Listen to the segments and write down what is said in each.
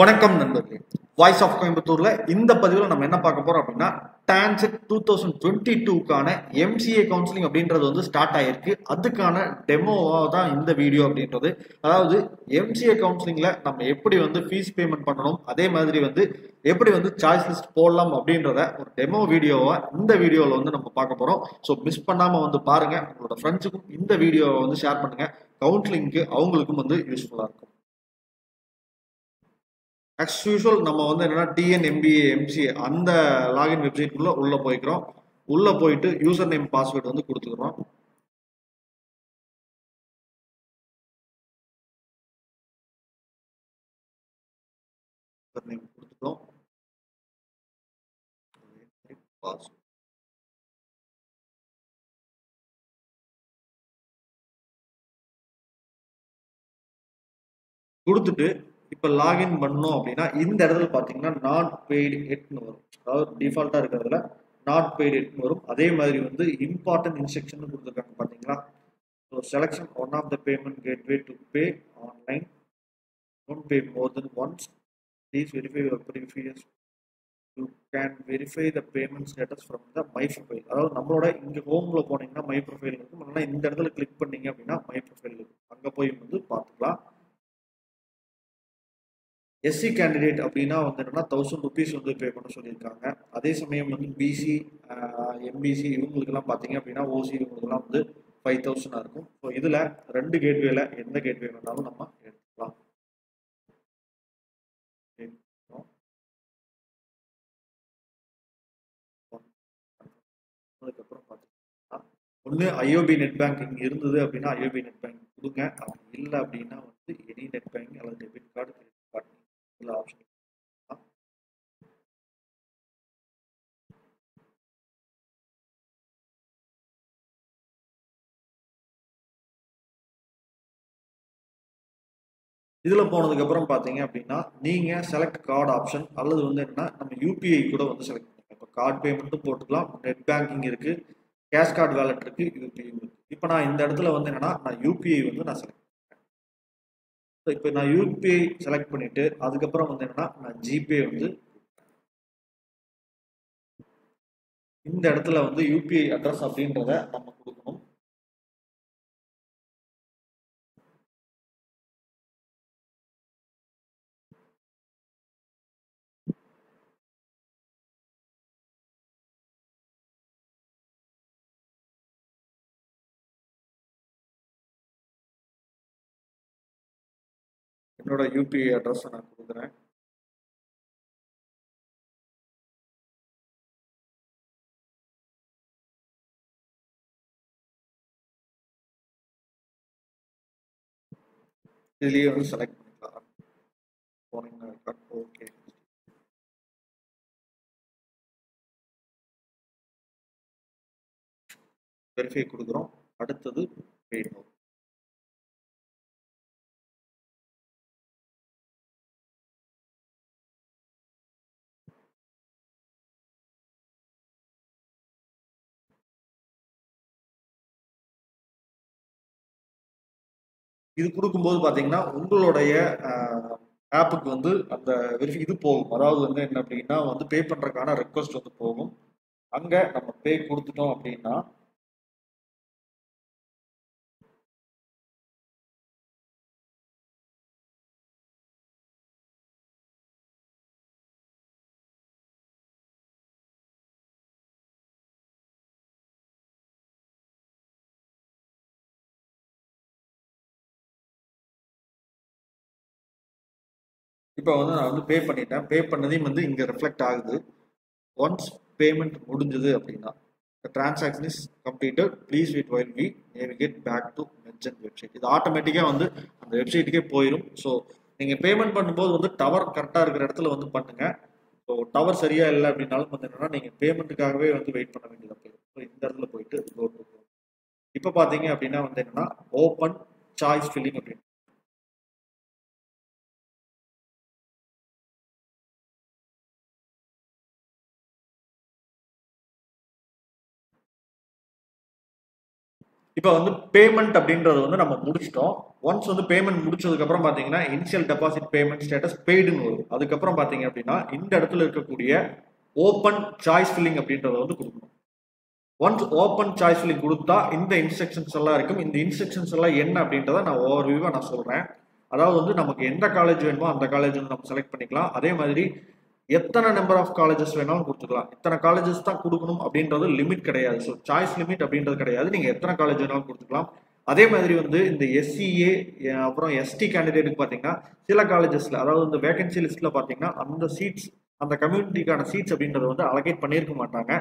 வணக்கம் நண்பர்களே. Voice of கோயம்புத்தூர்ல இந்த பதிவில் நம்ம என்ன பார்க்க போறோம் அப்படின்னா டான்செட் டூ தௌசண்ட் டுவெண்ட்டி டூக்கான எம்சிஏ கவுன்சிலிங் அப்படின்றது வந்து ஸ்டார்ட் ஆயிருக்கு. அதுக்கான டெமோவாக தான் இந்த வீடியோ அப்படின்றது. அதாவது எம்சிஏ கவுன்சிலிங்ல நம்ம எப்படி வந்து ஃபீஸ் பேமெண்ட் பண்ணணும் அதே மாதிரி வந்து எப்படி வந்து சாய்ஸ் லிஸ்ட் போடலாம் அப்படின்றத ஒரு டெமோ வீடியோவை இந்த வீடியோவில் வந்து நம்ம பார்க்க போகிறோம் ஸோ மிஸ் பண்ணாமல் வந்து பாருங்கள் உங்களோட ஃப்ரெண்ட்ஸுக்கும் இந்த வீடியோவை வந்து ஷேர் பண்ணுங்கள் கவுன்சிலிங்க்கு அவங்களுக்கும் வந்து யூஸ்ஃபுல்லாக இருக்கும். ஆஸ் யூஷுவல் நம்ம வந்து என்னன்னா டிஎன் எம்பிஏ எம்சிஏ அந்த லாகின் வெப்சைட்குள்ள உள்ள போய்க்கிறோம். உள்ள போயிட்டு யூசர் நேம் பாஸ்வேர்டு வந்து கொடுத்துக்கிறோம். நேம் கொடுத்துட்டோம் பாஸ்வேர்டு கொடுத்துட்டு இப்போ லாகின் பண்ணோம் அப்படின்னா இந்த இடத்துல பார்த்தீங்கன்னா நாட் பெய்டு எட்னு வரும். அதாவது டிஃபால்ட்டாக இருக்கிறதுல நாட் பெய்டு எட்னு வரும். அதே மாதிரி வந்து இம்பார்ட்டன்ட் இன்ஸ்ட்ரக்ஷன் கொடுத்துருக்காங்க பார்த்தீங்களா so selection one of the payment gateway to pay online don't pay more then once please verify your previous you can verify the payment status from the my profile அதாவது நம்மளோட இங்கே ஹோமில் போனீங்கன்னா my profile இருக்கும். இல்லைன்னா இந்த இடத்துல click பண்ணீங்க அப்படின்னா மை ப்ரொஃபைல் இருக்கும். அங்கே போய் வந்து பார்த்துக்கலாம். எஸ்சி கேண்டிடேட் அப்படின்னா வந்து என்னன்னா தௌசண்ட் ருபீஸ் வந்து பே பண்ண சொல்லியிருக்காங்க. அதே சமயம் வந்து பிசி எம்பிசி இவங்களுக்குலாம் பார்த்தீங்க அப்படின்னா ஓசி இவங்களுக்குலாம் வந்து ஃபைவ் தௌசண்டாக இருக்கும். ஸோ இதில் ரெண்டு கேட்வேல எந்த கேட்வே வேணாலும் நம்ம எடுத்துக்கலாம். அதுக்கப்புறம் பார்த்தீங்கன்னா ஒன்று ஐஓபி நெட் பேங்கிங் இருந்தது அப்படின்னா ஐஓபி நெட் பேங்கிங் கொடுங்க. அப்படி இல்லை அப்படின்னா வந்து எனி நெட் பேங்கிங் அல்லது டெபிட் கார்டு இதில் போனதுக்கப்புறம் பார்த்தீங்க அப்படின்னா நீங்கள் செலக்ட் கார்டு ஆப்ஷன் அல்லது வந்து என்னன்னா நம்ம யூபிஐ கூட வந்து செலக்ட் பண்ணலாம் இப்போ கார்டு பேமெண்ட்டும் போட்டுக்கலாம். நெட் பேங்கிங் இருக்குது கேஷ் கார்டு வேலெட் இருக்குது யூபிஐ இருக்குது இப்போ நான் இந்த இடத்துல வந்து என்னன்னா நான் யூபிஐ வந்து நான் செலக்ட் ஸோ இப்போ நான் யூபிஐ செலக்ட் பண்ணிவிட்டு அதுக்கப்புறம் வந்து என்னன்னா நான் ஜிபே வந்து இந்த இடத்துல வந்து யூபிஐ அட்ரஸ் அப்படின்றத நம்ம கொடுக்கணும். என்னோட யூபிஐ அட்ரஸ் நான் கொடுக்குறேன். இதுலேயே வந்து செலக்ட் பண்ணிக்கலாம். போனீங்கன்னா ஓகே வெரிஃபை கொடுக்குறோம். அடுத்தது பெய்ட் இது கொடுக்கும்போது பார்த்தீங்கன்னா உங்களுடைய ஆப்புக்கு வந்து அந்த வெரிஃபை இது போகும். அதாவது வந்து என்ன அப்படின்னா வந்து பே பண்ணுறதுக்கான ரெக்வஸ்ட் வந்து போகும். அங்கே நம்ம பே கொடுத்துட்டோம் அப்படின்னா இப்போ வந்து நான் வந்து பே பண்ணிட்டேன். பே பண்ணதையும் வந்து இங்கே ரிஃப்ளெக்ட் ஆகுது. ஒன்ஸ் பேமெண்ட் முடிஞ்சது அப்படின்னா transaction is completed please wait while we navigate back to mention website இது ஆட்டோமேட்டிக்காக வந்து அந்த வெப்சைட்டுக்கே போயிடும் ஸோ நீங்கள் பேமெண்ட் பண்ணும்போது வந்து டவர் கரெக்டாக இருக்கிற இடத்துல வந்து பண்ணுங்கள் ஸோ டவர் சரியாக இல்லை அப்படின்னாலும் வந்து என்னென்னா நீங்கள் பேமெண்ட்டுக்காகவே வந்து வெயிட் பண்ண வேண்டியதாக போயிடும் ஸோ இந்த இடத்துல போயிட்டு இப்போ பார்த்தீங்க அப்படின்னா வந்து என்னன்னா ஓப்பன் சாய்ஸ் ஃபில்லிங் அப்படின்னு இப்போ வந்து பேமெண்ட் அப்படின்றது வந்து நம்ம முடிச்சிட்டோம். ஒன்ஸ் வந்து பேமெண்ட் முடிச்சதுக்கப்புறம் பார்த்தீங்கன்னா இனிஷியல் டெபாசிட் பேமெண்ட் ஸ்டேட்டஸ் பெய்டுன்னு வரும். அதுக்கப்புறம் பார்த்தீங்க அப்படின்னா இந்த இடத்துல இருக்கக்கூடிய ஓப்பன் சாய்ஸ் ஃபில்லிங் அப்படின்றத வந்து கொடுக்கணும். ஒன்ஸ் ஓப்பன் சாய்ஸ் ஃபில்லிங் கொடுத்தா இந்த இன்ஸ்ட்ரக்ஷன்ஸ் எல்லாம் இருக்கும். இந்த இன்ஸ்ட்ரக்ஷன்ஸ் எல்லாம் என்ன அப்படின்றத நான் ஓவர் வியூவாக நான் சொல்கிறேன் அதாவது வந்து நமக்கு எந்த காலேஜ் வேணுமோ அந்த காலேஜ் வந்து நம்ம செலக்ட் பண்ணிக்கலாம். அதே மாதிரி எத்தனை நம்பர் ஆஃப் காலேஜஸ் வேணாலும் கொடுத்துக்கலாம். இத்தனை காலேஜஸ் தான் கொடுக்கணும் அப்படின்றது லிமிட் கிடையாது. ஸோ சாய்ஸ் லிமிட் அப்படின்றது கிடையாது. நீங்கள் எத்தனை காலேஜ் வேணாலும் கொடுத்துக்கலாம். அதே மாதிரி வந்து இந்த எஸ்சிஏ அப்புறம் எஸ்டி கேண்டிடேட்டுக்கு பார்த்தீங்கன்னா சில காலேஜஸில் அதாவது இந்த வேகன்சி லிஸ்ட்டில் பார்த்தீங்கன்னா அந்த சீட்ஸ் அந்த கம்யூனிட்டிக்கான சீட்ஸ் அப்படின்றத வந்து அலகேட் பண்ணியிருக்க மாட்டாங்க.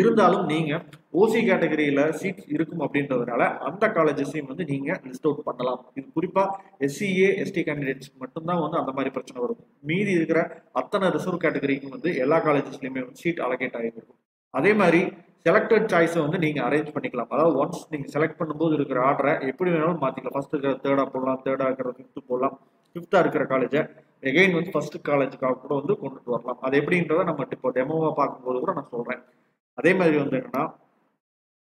இருந்தாலும் நீங்கள் ஓசி கேட்டகரியில் சீட்ஸ் இருக்கும் அப்படின்றதுனால அந்த காலேஜஸையும் வந்து நீங்கள் லிஸ்ட் அவுட் பண்ணலாம். இது குறிப்பாக எஸ்சிஏ எஸ்டி கேண்டிடேட்ஸ் மட்டும்தான் வந்து அந்த மாதிரி பிரச்சனை வரும். மீதி இருக்கிற அத்தனை ரிசர்வ் கேட்டகரிக்கும் வந்து எல்லா காலேஜஸ்லையுமே வந்து சீட் அலகேட் ஆகிருக்கும் அதே மாதிரி செலக்டட் சாய்ஸை வந்து நீங்கள் அரேஞ்ச் பண்ணிக்கலாம். அதாவது ஒன்ஸ் நீங்கள் செலக்ட் பண்ணும்போது இருக்கிற ஆர்டரை எப்படி வேணாலும் மாற்றிக்கலாம் ஃபஸ்ட்டு இருக்கிற தேர்டாக போடலாம். தேர்டாக இருக்கிற ஃபிஃப்த்து போடலாம். ஃபிஃப்த்தாக இருக்கிற காலேஜை எகைன் வந்து ஃபர்ஸ்ட் காலேஜுக்காக கூட வந்து கொண்டுட்டு வரலாம். அது எப்படின்றத நம்ம இப்போ டெமோவாக பார்க்கும்போது கூட நான் சொல்கிறேன் அதே மாதிரி வந்து என்னன்னா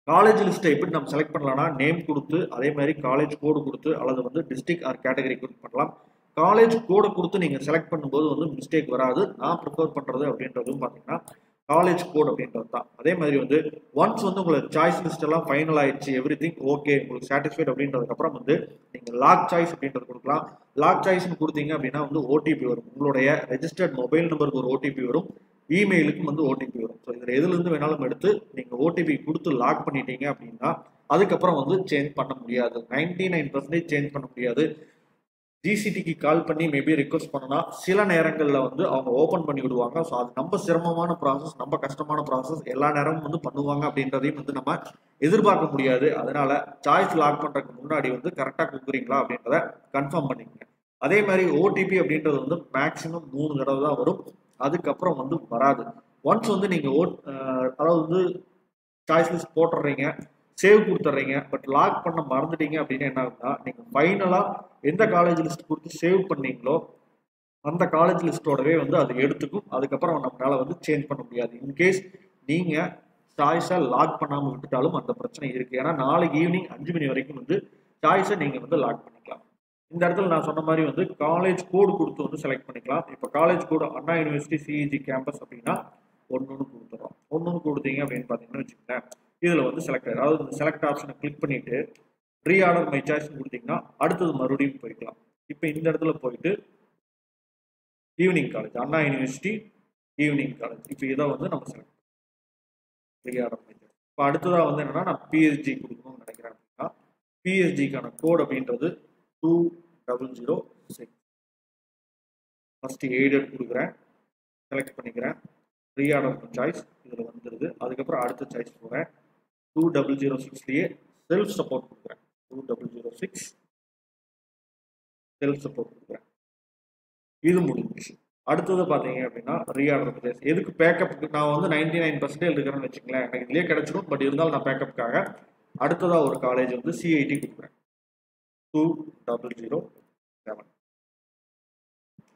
காலேஜ் லிஸ்ட்டை எப்படி நம்ம செலக்ட் பண்ணலாம்னா நேம் கொடுத்து அதே மாதிரி காலேஜ் கோடு கொடுத்து அல்லது வந்து டிஸ்ட்ரிக் ஆர் கேட்டகரி கொடுத்து பண்ணலாம். காலேஜ் கோடு கொடுத்து நீங்கள் செலக்ட் பண்ணும்போது வந்து மிஸ்டேக் வராது. நான் ப்ரிஃபர் பண்ணுறது அப்படின்றதும் பார்த்தீங்கன்னா காலேஜ் கோட் அப்படின்றது தான். அதே மாதிரி வந்து ஒன்ஸ் வந்து உங்களுக்கு சாய்ஸ் லிஸ்ட் எல்லாம் ஃபைனல் ஆயிடுச்சு எவ்ரி திங் ஓகே உங்களுக்கு சாட்டிஸ்ஃபைட் அப்படின்றதுக்கு அப்புறம் வந்து நீங்க லாக் சாய்ஸ் அப்படின்றது கொடுக்கலாம். லாக் சாய்ஸ்னு கொடுத்தீங்க அப்படின்னா வந்து ஓடிபி வரும். உங்களுடைய ரெஜிஸ்டர்ட் மொபைல் நம்பருக்கு ஒரு ஓடிபி வரும். இமெயிலுக்கும் வந்து ஓடிபி வரும். ஸோ இதில் எதுலேருந்து வேணாலும் எடுத்து நீங்கள் ஓடிபி கொடுத்து லாக் பண்ணிட்டீங்க அப்படின்னா அதுக்கப்புறம் வந்து சேஞ்ச் பண்ண முடியாது. நைன்டி நைன் பர்சன்டேஜ் சேஞ்ச் பண்ண முடியாது. ஜிசிடிக்கு கால் பண்ணி மேபி ரிக்வஸ்ட் பண்ணனா சில நேரங்களில் வந்து அவங்க ஓப்பன் பண்ணி விடுவாங்க. ஸோ அது நம்ம சிரமமான ப்ராசஸ் நம்ம கஷ்டமான ப்ராசஸ் எல்லா நேரமும் வந்து பண்ணுவாங்க அப்படின்றதையும் வந்து நம்ம எதிர்பார்க்க முடியாது. அதனால சாய்ஸ் லாக் பண்ணுறதுக்கு முன்னாடி வந்து கரெக்டாக கொடுக்குறீங்களா அப்படின்றத கன்ஃபார்ம் பண்ணிக்கங்க. அதே மாதிரி ஓடிபி அப்படின்றது வந்து மேக்சிமம் மூணு தடவை தான் வரும். அதுக்கப்புறம் வந்து வராது. ஒன்ஸ் வந்து நீங்கள் ஓ அதாவது வந்து சாய்ஸ் லிஸ்ட் போட்டுடுறீங்க சேவ் கொடுத்துட்றீங்க பட் லாக் பண்ண மறந்துட்டீங்க அப்படின்னு என்ன ஆகுதுன்னா நீங்கள் ஃபைனலாக எந்த காலேஜ் லிஸ்ட் கொடுத்து சேவ் பண்ணீங்களோ அந்த காலேஜ் லிஸ்ட்டோடவே வந்து அது எடுத்துக்கும். அதுக்கப்புறம் நம்மளால் வந்து சேஞ்ச் பண்ண முடியாது. இன்கேஸ் நீங்கள் சாய்ஸாக லாக் பண்ணாமல் விட்டுட்டாலும் அந்த பிரச்சனை இருக்குது ஏன்னா நாளைக்கு ஈவினிங் அஞ்சு மணி வரைக்கும் வந்து சாய்ஸை நீங்கள் வந்து லாக் பண்ணிக்கலாம். இந்த இடத்துல நான் சொன்ன மாதிரி வந்து காலேஜ் கோடு கொடுத்து வந்து செலக்ட் பண்ணிக்கலாம். இப்போ college code Anna university CEG campus அப்படின்னா ஒன்று ஒன்று கொடுத்துட்றோம். ஒன்று ஒன்று கொடுத்தீங்க அப்படின்னு பார்த்தீங்கன்னா வச்சுக்கோங்களேன். இதில் வந்து செலக்ட் அதாவது இந்த செலக்ட் ஆப்ஷனை கிளிக் பண்ணிட்டு ரீஆர்டர் மை சாய்ஸ் கொடுத்தீங்கன்னா அடுத்தது மறுபடியும் போய்க்கலாம். இப்போ இந்த இடத்துல போயிட்டு evening college Anna university evening college இப்போ இதை வந்து நம்ம செலக்ட் ரீஆர்டர் மை சாய்ஸ் இப்போ அடுத்ததாக வந்து என்னன்னா நான் பிஎஸ்ஜி கொடுக்கணும்னு நினைக்கிறேன் அப்படின்னா பிஎஸ்ஜிக்கான கோட் அப்படின்றது two double zero six first aided கொடுக்குறேன். செலக்ட் பண்ணிக்கிறேன். ரீஆர்டர் சாய்ஸ் இதில் வந்துடுது அதுக்கப்புறம் அடுத்த சாய்ஸ் போகிறேன் டூ டபுள் ஜீரோ சிக்ஸ்லேயே செல்ஃப் சப்போர்ட் கொடுக்குறேன். Two double zero six self support கொடுக்குறேன். இது முடிஞ்சிச்சு. அடுத்தது பார்த்தீங்க அப்படின்னா ரீஆர்டர் ப்ரைஸ் எதுக்கு பேக்கப்புக்கு நான் வந்து நைன்டி நைன் பர்சன்டேஜ் இருக்கிறேன்னு வச்சுங்களேன் எனக்கு இதுலேயே கிடைச்சிடும் பட் இருந்தாலும் நான் பேக்கப்புக்காக அடுத்ததாக ஒரு காலேஜ் வந்து சிஐடி கொடுக்குறேன். டூ டபுள் ஜீரோ செவன்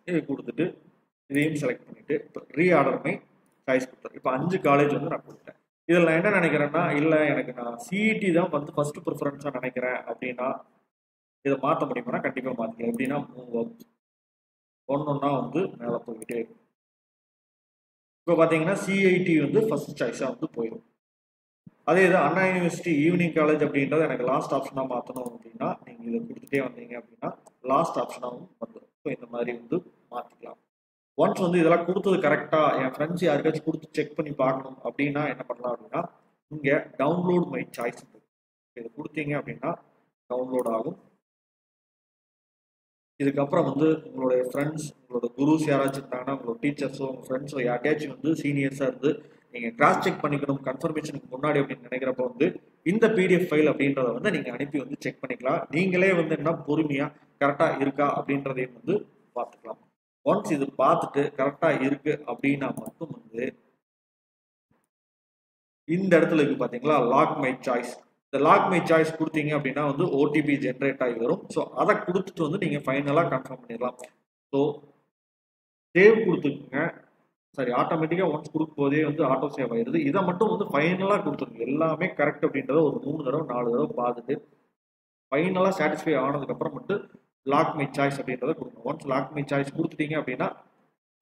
இது கொடுத்துட்டு இதையும் செலக்ட் பண்ணிவிட்டு இப்போ ரீஆர்டருமே சாய்ஸ் கொடுத்துறேன். இப்போ அஞ்சு காலேஜ் வந்து நான் கொடுத்தேன் இதில் நான் என்ன நினைக்கிறேன்னா இல்லை எனக்கு நான் சிஇடி தான் வந்து ஃபர்ஸ்ட் ப்ரிஃபரன்ஸாக நினைக்கிறேன் அப்படின்னா இதை மாற்ற முடியுமானா கண்டிப்பாக மாற்றிக்கலாம் எப்படின்னா மூவ் அப் ஒன்னொன்னா வந்து மேலே போய்கிட்டே இருக்கும். இப்போ பார்த்தீங்கன்னா சிஐடி வந்து ஃபர்ஸ்ட் சாய்ஸாக வந்து போயிடும். அதே இது அண்ணா யூனிவர்சிட்டி ஈவினிங் காலேஜ் அப்படின்றது எனக்கு லாஸ்ட் ஆப்ஷனாக மாற்றணும் அப்படின்னா நீங்கள் இதை கொடுத்துட்டே வந்தீங்க அப்படின்னா லாஸ்ட் ஆப்ஷனாகவும் வந்துடும். ஸோ இந்த மாதிரி வந்து மாற்றிக்கலாம் ஒன்ஸ் வந்து இதெல்லாம் கொடுத்தது கரெக்டாக என் ஃப்ரெண்ட்ஸ் யாருக்காச்சும் கொடுத்து செக் பண்ணி பார்க்கணும் அப்படின்னா என்ன பண்ணலாம் அப்படின்னா இங்கே டவுன்லோட் மை சாய்ஸ் இதை கொடுத்தீங்க அப்படின்னா டவுன்லோட் ஆகும். இதுக்கப்புறம் வந்து உங்களுடைய ஃப்ரெண்ட்ஸ் உங்களோட குருஸ் யாராச்சும் இருந்தாங்கன்னா உங்களோட டீச்சர்ஸோ உங்கள் ஃப்ரெண்ட்ஸோ யார்கிட்டயாச்சும் வந்து சீனியர்ஸாக இருந்து நீங்கள் கிராஸ் செக் பண்ணிக்கணும் கன்ஃபர்மேஷனுக்கு முன்னாடி அப்படின்னு நினைக்கிறப்ப வந்து இந்த பிடிஎஃப் ஃபைல் அப்படின்றத வந்து நீங்கள் அனுப்பி வந்து செக் பண்ணிக்கலாம். நீங்களே வந்து என்ன பொறுமையாக கரெக்டாக இருக்கா அப்படின்றதையும் வந்து பார்த்துக்கலாம். ஒன்ஸ் இது பார்த்துட்டு கரெக்டாக இருக்கு அப்படின்னா மட்டும் வந்து இந்த இடத்துல இருக்கு பார்த்தீங்களா லாக் மை சாய்ஸ் இந்த லாக் மை சாய்ஸ் கொடுத்தீங்க அப்படின்னா வந்து ஓடிபி ஜென்ரேட் ஆகி வரும். ஸோ அதை கொடுத்துட்டு வந்து நீங்கள் ஃபைனலாக கன்ஃபார்ம் பண்ணிடலாம். ஸோ சேவ் கொடுத்துக்குங்க. சாரி ஆட்டோமேட்டிக்காக ஒன்ஸ் கொடுக்கும் போதே வந்து ஆட்டோ சேவ் ஆயிடுது. இதை மட்டும் வந்து ஃபைனலாக கொடுத்துருங்க எல்லாமே கரெக்ட் அப்படின்றத ஒரு மூணு தடவை நாலு தடவை பார்த்துட்டு ஃபைனலாக சாட்டிஸ்ஃபை ஆனதுக்கப்புறம் மட்டும் லாக் மை சாய்ஸ் அப்படின்றத கொடுக்கணும். ஒன்ஸ் லாக் மை சாய்ஸ் கொடுத்துட்டீங்க அப்படின்னா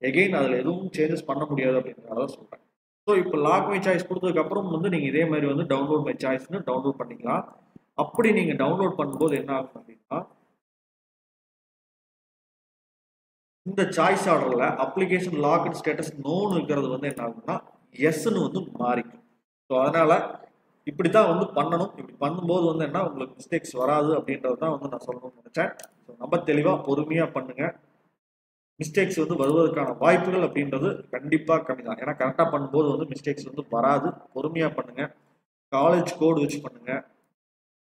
எகெயின் அதில் எதுவும் சேஞ்சஸ் பண்ண முடியாது அப்படின்றத சொல்கிறேன் ஸோ இப்போ லாக் மை சாய்ஸ் கொடுத்ததுக்கப்புறம் வந்து நீங்கள் இதே மாதிரி வந்து டவுன்லோட் மை சாய்ஸ்னு டவுன்லோட் பண்ணிக்கலாம். அப்படி நீங்கள் டவுன்லோட் பண்ணும்போது என்ன ஆகும் அப்படின்னா இந்த சாய்ஸ் ஆர்டரில் அப்ளிகேஷன் லாக் அண்ட் ஸ்டேட்டஸ் நோன்னு இருக்கிறது வந்து என்ன ஆகும்னா எஸ்ன்னு வந்து மாறிக்கும். ஸோ அதனால் இப்படி தான் வந்து பண்ணணும். இப்படி பண்ணும்போது வந்து என்ன உங்களுக்கு மிஸ்டேக்ஸ் வராது அப்படின்றது தான் வந்து நான் சொல்லணும்னு நினச்சேன். ஸோ நம்ம தெளிவாக பொறுமையாக பண்ணுங்க. மிஸ்டேக்ஸ் வந்து வருவதற்கான வாய்ப்புகள் அப்படின்றது கண்டிப்பாக கம்மி தான் ஏன்னா கரெக்டாக பண்ணும்போது வந்து மிஸ்டேக்ஸ் வந்து வராது. பொறுமையாக பண்ணுங்க. காலேஜ் கோடு வச்சு பண்ணுங்க.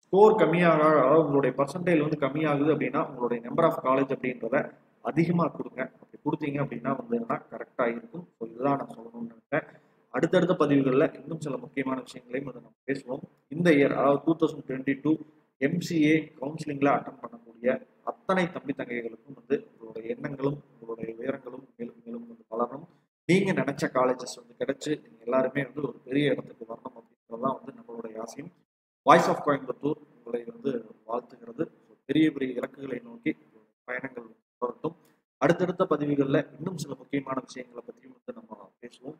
ஸ்கோர் கம்மியாக அதாவது உங்களுடைய பர்சன்டேஜ் வந்து கம்மியாகுது அப்படின்னா உங்களுடைய நம்பர் ஆஃப் காலேஜ் அப்படின்றத அதிகமாக கொடுங்க. அப்படி கொடுத்தீங்க அப்படின்னா வந்து என்ன கரெக்டாக இருக்கும். ஸோ இதுதான் நான் சொல்லணும்னு நினைக்கிறேன். அடுத்தடுத்த பதிவுகளில் இன்னும் சில முக்கியமான விஷயங்களையும் வந்து நம்ம பேசுவோம். இந்த இயர் அதாவது two thousand twenty two MCA கவுன்சிலிங்கில் அட்டன் பண்ணக்கூடிய அத்தனை தம்பி தங்கைகளுக்கும் வந்து உங்களுடைய எண்ணங்களும் உங்களுடைய உயரங்களும் மேலும் மேலும் வந்து வளரணும் நீங்கள் நினச்ச காலேஜஸ் வந்து கிடச்சி நீங்கள் எல்லாருமே வந்து ஒரு பெரிய இடத்துக்கு வரணும் அப்படின்றதுதான் வந்து நம்மளுடைய ஆசையும். வாய்ஸ் ஆஃப் கோயம்புத்தூர் உங்களை வந்து வாழ்த்துகிறது. பெரிய பெரிய இலக்குகளை நோக்கி பயணங்கள் தொடரட்டும். அடுத்தடுத்த பதிவுகளில் இன்னும் சில முக்கியமான விஷயங்களை பற்றியும் வந்து நம்ம பேசுவோம்.